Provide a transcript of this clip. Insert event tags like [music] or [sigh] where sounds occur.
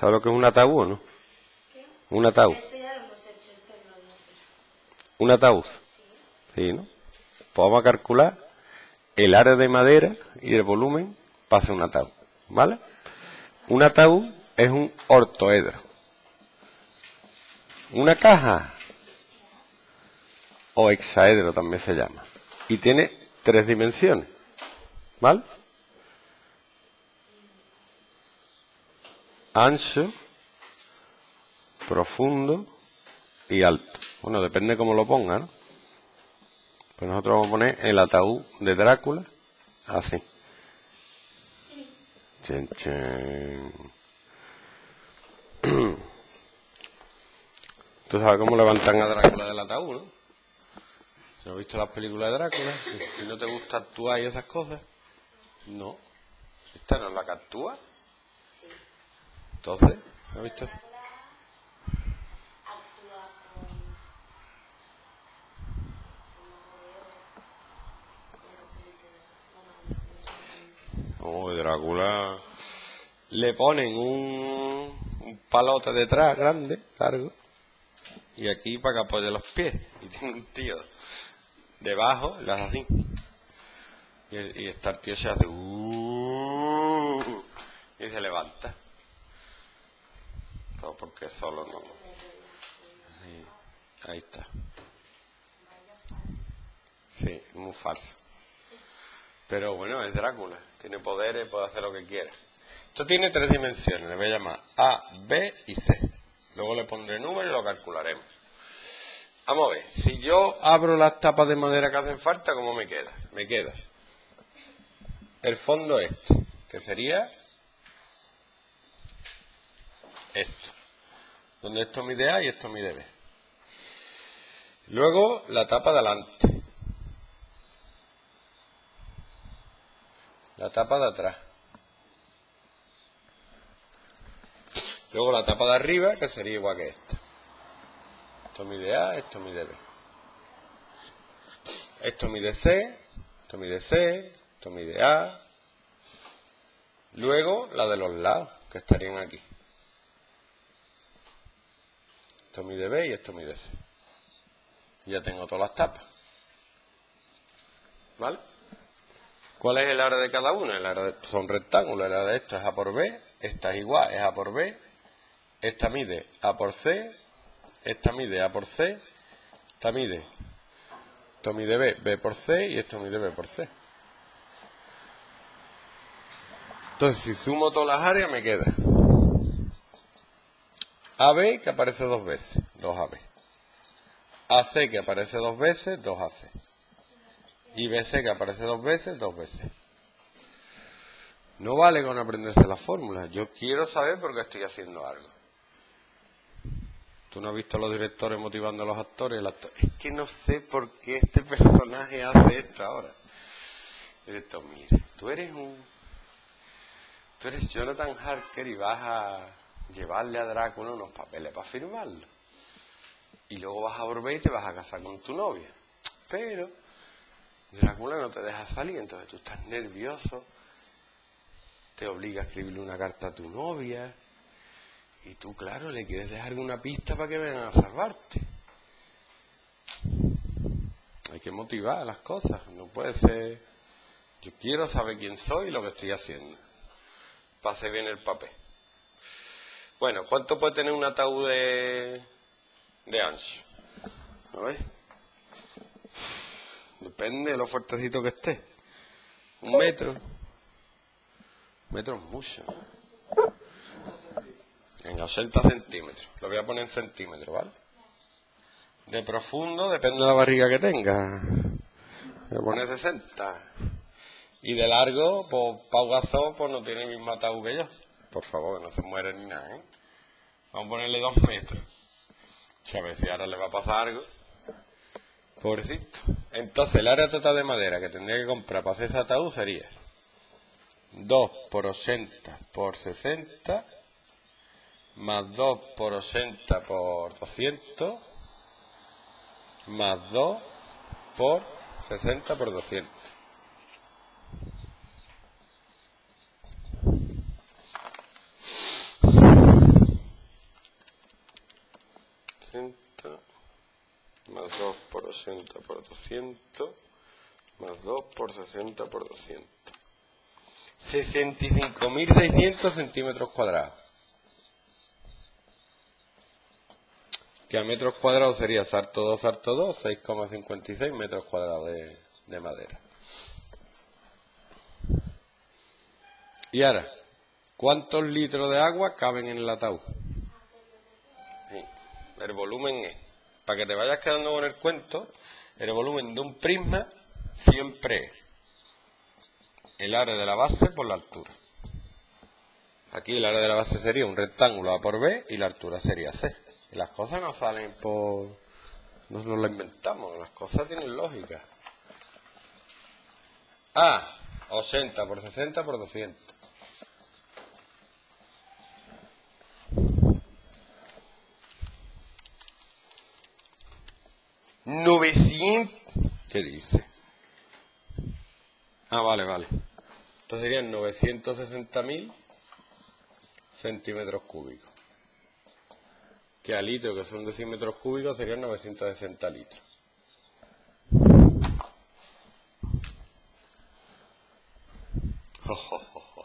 ¿Sabes lo que es un ataúd o no? Un ataúd. Este ya lo hemos hecho, este no lo hemos hecho. Un ataúd. Sí, ¿no? Pues vamos a calcular el área de madera y el volumen para hacer un ataúd. ¿Vale? Un ataúd es un ortoedro. Una caja o hexaedro también se llama. Y tiene tres dimensiones. ¿Vale? Ancho, profundo y alto. Bueno, depende cómo lo ponga, ¿no? Pues nosotros vamos a poner el ataúd de Drácula así. Chen, chen. [clears throat] Tú sabes cómo levantan a Drácula del ataúd, ¿no? No has visto las películas de Drácula, si no te gusta actuar y esas cosas, no. ¿Esta no es la que actúa? Entonces, ¿no has visto? Oh, Drácula. Le ponen un, un palote detrás grande, largo, y aquí para que apoye los pies. Y tiene un tío debajo, hace así. Y, y está el tío se hace. "Uh", y se levanta. Todo porque solo no. Sí, ahí está. Sí, muy falso. Pero bueno, es Drácula. Tiene poderes, puede hacer lo que quiera. Esto tiene tres dimensiones. Le voy a llamar A, B y C. Luego le pondré número y lo calcularemos. Vamos a ver. Si yo abro las tapas de madera que hacen falta, ¿cómo me queda? Me queda el fondo este, que sería esto. Donde esto mide A y esto mide B. Luego la tapa de adelante. La tapa de atrás. Luego la tapa de arriba, que sería igual que esta. Esto mide A, esto mide B. Esto mide C, esto mide C, esto mide A. Luego la de los lados, que estarían aquí. Esto mide B y esto mide C. Ya tengo todas las tapas. ¿Vale? ¿Cuál es el área de cada una? El área de- son rectángulos. El área de esto es A por B. Esta es igual, es A por B. Esta mide A por C. Esta mide A por C. Esta mide. Esto mide B, B por C. Y esto mide B por C. Entonces, si sumo todas las áreas, me queda AB, que aparece dos veces, 2AB. AC, que aparece dos veces, 2AC. Y BC, que aparece dos veces, dos veces. No vale con aprenderse las fórmulas. Yo quiero saber por qué estoy haciendo algo. Tú no has visto a los directores motivando a los actores. El actor, es que no sé por qué este personaje hace esto ahora. Director, mira, tú eres un Tú eres Jonathan Harker y vas a llevarle a Drácula unos papeles para firmarlo. Y luego vas a volver y te vas a casar con tu novia. Pero Drácula no te deja salir, entonces tú estás nervioso, te obliga a escribirle una carta a tu novia. Y tú, claro, le quieres dejar una pista para que vengan a salvarte. Hay que motivar las cosas, no puede ser... Yo quiero saber quién soy y lo que estoy haciendo hacer bien el papel. Bueno, ¿cuánto puede tener un ataúd de, de ancho? ¿No ves? Depende de lo fuertecito que esté. Un metro. Un metro es mucho. Venga, 80 centímetros. Lo voy a poner en centímetros, ¿vale? De profundo depende de la barriga que tenga. Voy a poner 60. Y de largo, pues Pau pues, no tiene el mismo ataúd que yo. Por favor, no se muere ni nada, ¿eh? Vamos a ponerle dos metros. Que a ver si ahora le va a pasar algo. Pobrecito. Entonces, el área total de madera que tendría que comprar para hacer ese ataúd sería 2 por 80 por 60 más 2 por 80 por 200 más 2 por 60 por 200. Por 80 por 200 más 2 por 60 por 200. 65.600 centímetros cuadrados. Que a metros cuadrados sería sarto 2, sarto 2, 6,56 metros cuadrados de, de madera. Y ahora, ¿cuántos litros de agua caben en el ataúd? Sí, el volumen es, para que te vayas quedando con el cuento, el volumen de un prisma siempre es el área de la base por la altura. Aquí el área de la base sería un rectángulo A por B y la altura sería C. Las cosas no salen por... no nos lo inventamos, las cosas tienen lógica. A, 80 por 60 por 200. ¿Qué dice? Ah, vale, vale. Entonces serían 960.000 centímetros cúbicos. Que a litro, que son decímetros cúbicos, serían 960 litros. [laughs] Oh.